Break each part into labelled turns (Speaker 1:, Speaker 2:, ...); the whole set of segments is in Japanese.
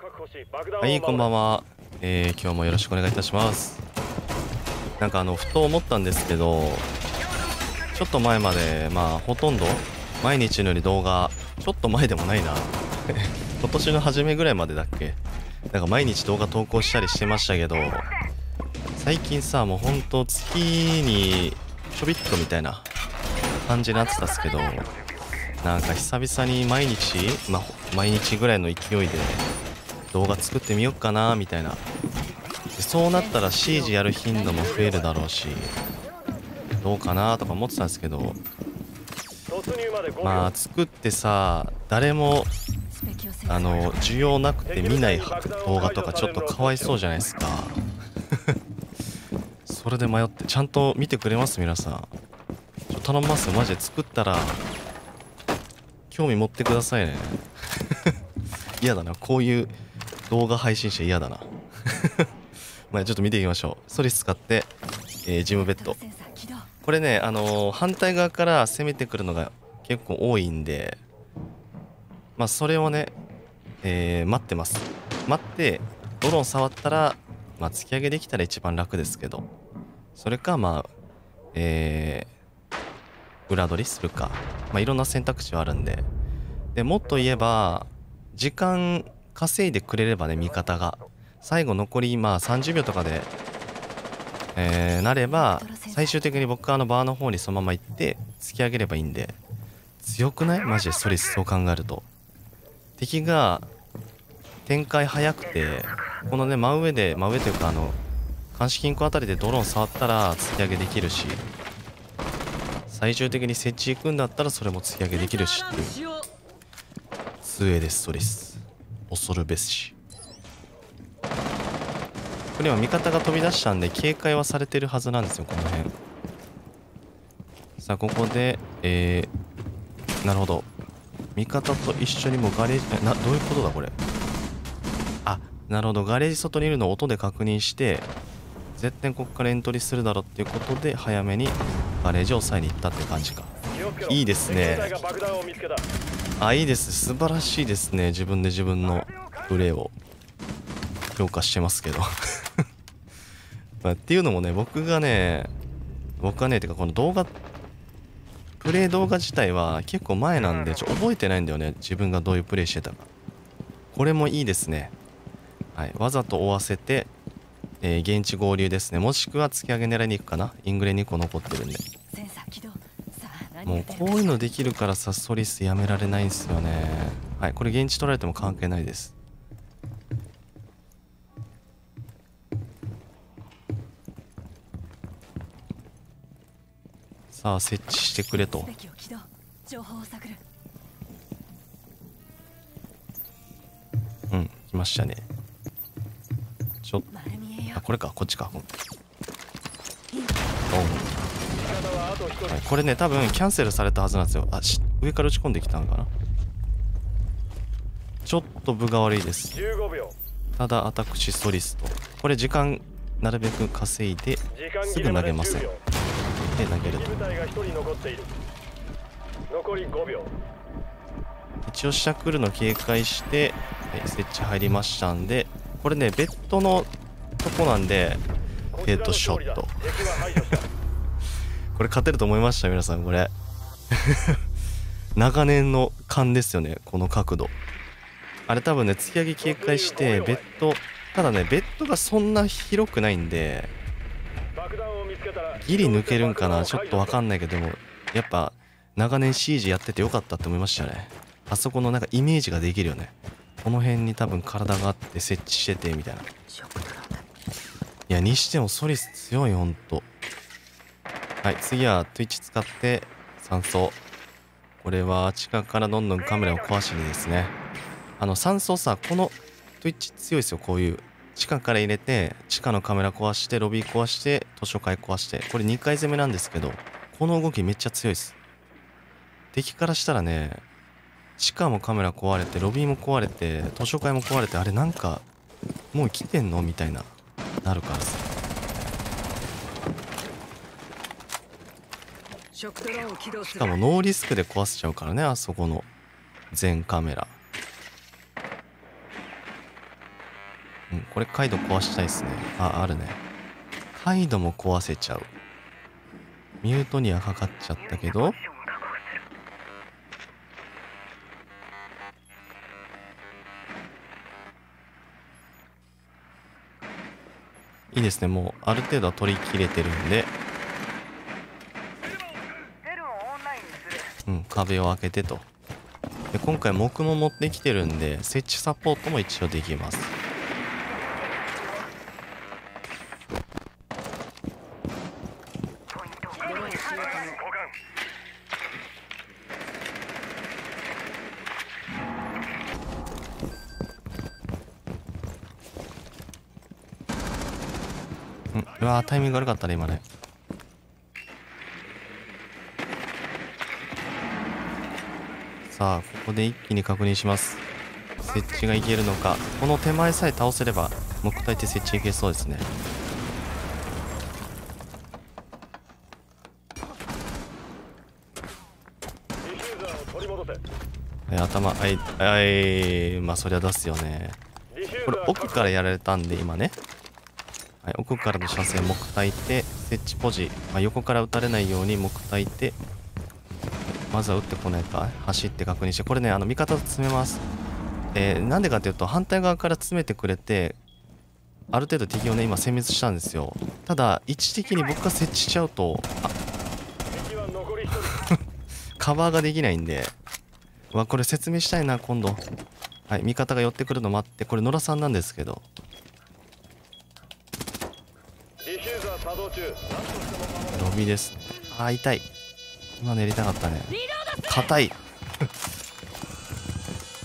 Speaker 1: はいこんばんは、えー、今日もよろしくお願いいたします。なんかあのふと思ったんですけどちょっと前までまあほとんど毎日のように動画ちょっと前でもないな。今年の初めぐらいまでだっけ。なんか毎日動画投稿したりしてましたけど最近さもうほんと月にちょびっとみたいな感じになってたっすけどなんか久々に毎日ま毎日ぐらいの勢いで動画作ってみよっかなみたいな。そうなったら CG やる頻度も増えるだろうしどうかなとか思ってたんですけど。まあ作ってさ誰もあの需要なくて見ない動画とかちょっとかわいそうじゃないですか。それで迷ってちゃんと見てくれます皆さん。ちょ頼みますマジで作ったら興味持ってくださいね。嫌だな。こういう動画配信者嫌だな。まあちょっと見ていきましょう。ソリス使って、えー、ジムベッド。これねあのー、反対側から攻めてくるのが結構多いんでまあそれをね、えー、待ってます。待ってドローン触ったらまあ突き上げできたら一番楽ですけど。それかまあえー、裏取りするか。まあいろんな選択肢はあるんで。でもっと言えば時間稼いでくれればね味方が。最後残りまあ30秒とかで、えー、なれば最終的に僕はあのバーの方にそのまま行って突き上げればいいんで。強くない？マジでストレス。そう考えると。敵が展開早くてこのね真上で真上というかあの監視金庫あたりでドローン触ったら突き上げできるし最終的に設置行くんだったらそれも突き上げできるしっていう。杖ですストレス。恐るべし。これ今味方が飛び出したんで警戒はされてるはずなんですよこの辺。さあここでえー、なるほど。味方と一緒にもガレージえなどういうことだこれ？あなるほど。ガレージ外にいるのを音で確認して絶対ここからエントリーするだろうっていうことで早めにガレージを抑えに行ったって感じか。いいですね。あいいです。素晴らしいですね。自分で自分のプレーを。評価してますけど。まあ、っていうのもね僕がね僕はねてかこの動画プレイ動画自体は結構前なんでちょ覚えてないんだよね。自分がどういうプレイしてたか。これもいいですね。はい。わざと追わせてえー、現地合流ですね。もしくは突き上げ狙いに行くかな。イングレ2個残ってるんで。もうこういうのできるからさソリスやめられないんですよね。はいこれ現地取られても関係ないです。さあ設置してくれと。うん来ましたね。ちょっあこれかこっちか。はい、これね多分キャンセルされたはずなんですよ。あ上から打ち込んできたのかな。ちょっと分が悪いです。ただアタックシストリスト。これ時間なるべく稼いですぐ投げません。で投げる。と一応下来るの警戒して設置入りましたんでこれねベッドのとこなんでヘッドショットこれ勝てると思いました皆さんこれ。長年の勘ですよねこの角度。あれ多分ね突き上げ警戒してベッドただねベッドがそんな広くないんでギリ抜けるんかなちょっとわかんないけどもやっぱ長年 CG やっててよかったって思いましたね。あそこのなんかイメージができるよね。この辺に多分体があって設置しててみたいな。いやにしてもソリス強いほんとはい次は Twitch 使って酸素これは地下からどんどんカメラを壊しにですね。あの酸素さこの Twitch 強いですよこういう。地下から入れて地下のカメラ壊してロビー壊して図書館壊して。これ2回攻めなんですけどこの動きめっちゃ強いです。敵からしたらね地下もカメラ壊れてロビーも壊れて図書館も壊れてあれなんかもう来てんの？みたいななるからさ。しかもノーリスクで壊せちゃうからねあそこの全カメラ。うんこれカイド壊したいっすね。ああるね。カイドも壊せちゃう。ミュートにはかかっちゃったけど。いいですね。もうある程度は取り切れてるんでうん壁を開けてと。で今回木も持ってきてるんで設置サポートも一応できます。うわタイミング悪かったね今ね。さあここで一気に確認します。設置がいけるのか。この手前さえ倒せれば木体って設置いけそうですね。え頭あいあいまあそりゃ出すよね。これ奥からやられたんで今ね、はい、奥からの車線木体って設置ポジ、まあ、横から撃たれないように木体ってまずは撃ってこないか走って確認して。これねあの味方と詰めます。えー、なんでかっていうと反対側から詰めてくれてある程度敵をね今殲滅したんですよ。ただ一時的に僕が設置しちゃうとあ カバーができないんで。うわこれ説明したいな今度。はい味方が寄ってくるの待って。これ野良さんなんですけど。ロビです。ねあー痛い今練りたかったね。硬い。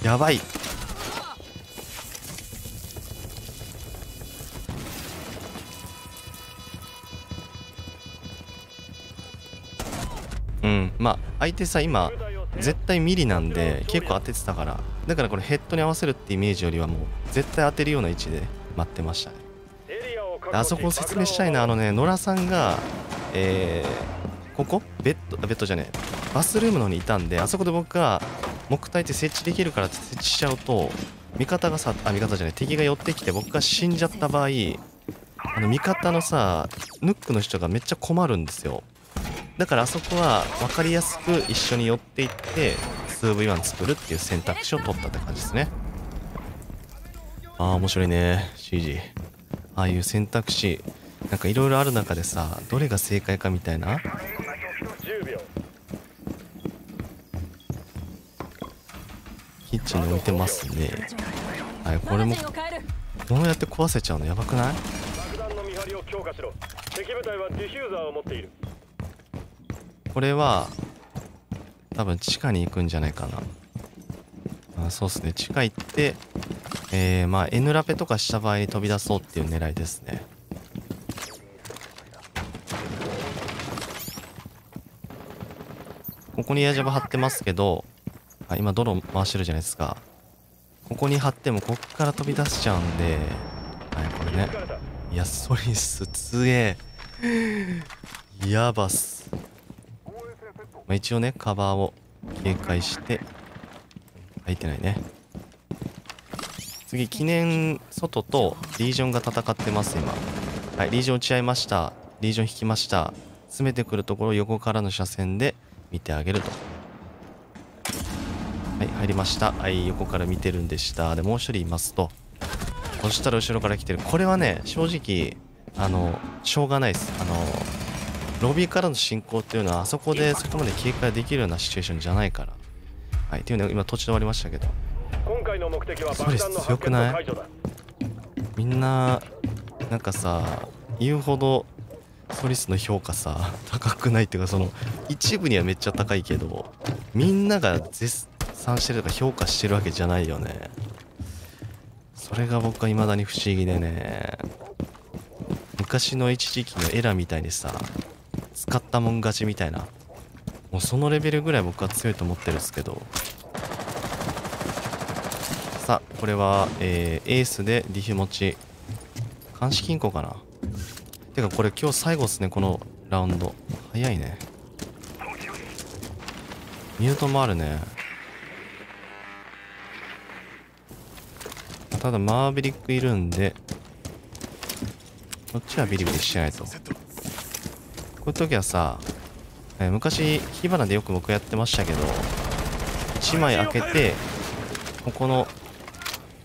Speaker 1: やばい。うんまあ相手さ今絶対ミリなんで結構当ててたから。だからこれヘッドに合わせるってイメージよりはもう絶対当てるような位置で待ってましたね。あそこを説明したいなあのね野良さんがえー、ここ？ベッド？ベッドじゃねえ。バスルームの方にいたんであそこで僕が木体って設置できるからって設置しちゃうと味方がさあ味方じゃない敵が寄ってきて僕が死んじゃった場合あの味方のさヌックの人がめっちゃ困るんですよ。だからあそこは分かりやすく一緒に寄っていって数 V1 作るっていう選択肢を取ったって感じですね。ああ面白いね CG ああいう選択肢なんかいろいろある中でさどれが正解かみたいなキッチンに置いてますね。はいこれもこうやって壊せちゃうのやばくない？これは多分地下に行くんじゃないかな。あそうっすね。地下行ってえー、まあ N ラペとかした場合に飛び出そうっていう狙いですね。ここにエアジャブ張ってますけどあ今ドローン回してるじゃないですか。ここに貼ってもこっから飛び出しちゃうんで。はいこれね。いやソリス強え。やばっす、まあ、一応ねカバーを警戒して。入ってないね。次記念外とリージョンが戦ってます今。はいリージョン打ち合いました。リージョン引きました。詰めてくるところ横からの車線で見てあげると。はい入りました。はい横から見てるんでした。でもう一人いますと。そしたら後ろから来てる。これはね正直あのしょうがないです。あのロビーからの進行っていうのはあそこでそこまで警戒できるようなシチュエーションじゃないから。はいっていうのは今途中で終わりましたけど。
Speaker 2: 今回の目的は
Speaker 1: それ強くない？みんななんかさ言うほどソリスの評価さ高くないっていうかその一部にはめっちゃ高いけどみんなが絶賛してるとか評価してるわけじゃないよね。それが僕は未だに不思議でね。昔の一時期のエラみたいにさ使ったもん勝ちみたいな。もうそのレベルぐらい僕は強いと思ってるんですけど。さあこれは、えー、エースでディフ持ち。監視金庫かな。てかこれ今日最後っすねこのラウンド。早いね。ミュートもあるね。ただマーベリックいるんでこっちはビリビリしないと。こういう時はさ、えー昔火花でよく僕やってましたけど1枚開けてここの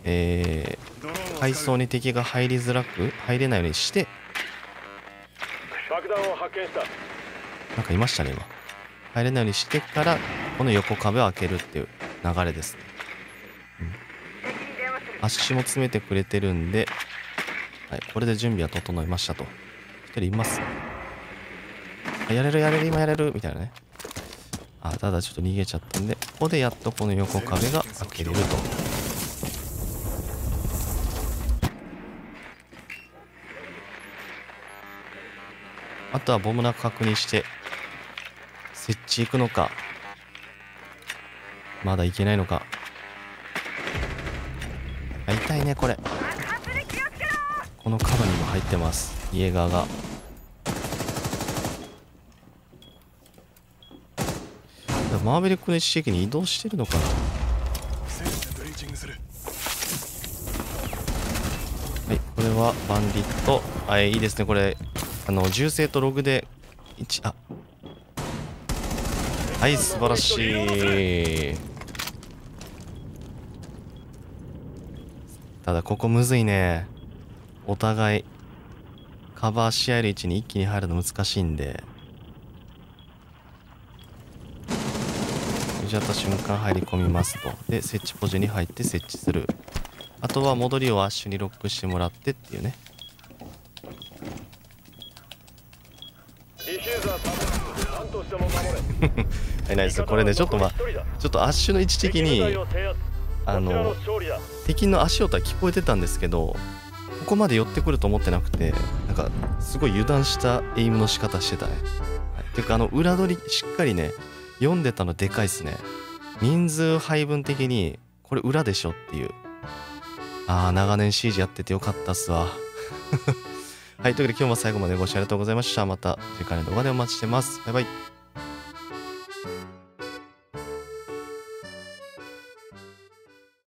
Speaker 1: えー、階層に敵が入りづらく入れないようにして
Speaker 2: 爆弾を発見した。
Speaker 1: なんかいましたね今。入れないようにしてからこの横壁を開けるっていう流れですね、うん、足も詰めてくれてるんで、はい、これで準備は整いましたと。一人います。あやれるやれる今やれるみたいなね。あただちょっと逃げちゃったんでここでやっとこの横壁が開けれると。あとはボムナ確認して設置行くのかまだ行けないのか。痛いねこれ。この角にも入ってます。イエガーが。マーベリックの一時期に移動してるのかな。はいこれはバンディット。あいいですね。これあの銃声とログで1あはい素晴らしい。ただここむずいね。お互いカバーし合える位置に一気に入るの難しいんで。じゃった瞬間入り込みますと。で設置ポジに入って設置する。あとは戻りをアッシュにロックしてもらってっていうね。は いナイスこれねちょっとまあちょっとアッシュの位置的にあの敵の足音は聞こえてたんですけどここまで寄ってくると思ってなくてなんかすごい油断したエイムの仕方してたね、はい、ていうかあの裏取りしっかりね読んでたのでかいっすね。人数配分的にこれ裏でしょっていう。ああ長年 CG やっててよかったっすわ。はい、というわけで今日も最後までご視聴ありがとうございました。また次回の動画でお待ちしてます。バイバイ。